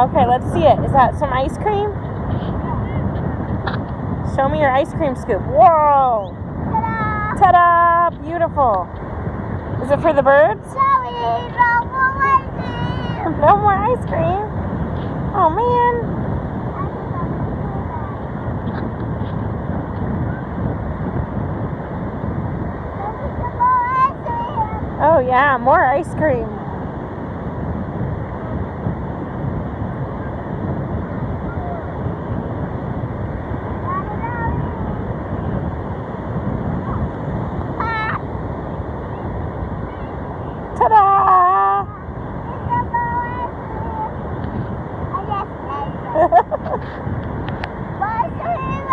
Okay, let's see it. Is that some ice cream? Show me your ice cream scoop. Whoa! Ta-da! Ta-da! Beautiful. Is it for the birds? No more ice cream. Oh man. Oh yeah, more ice cream. Ta-da! It's a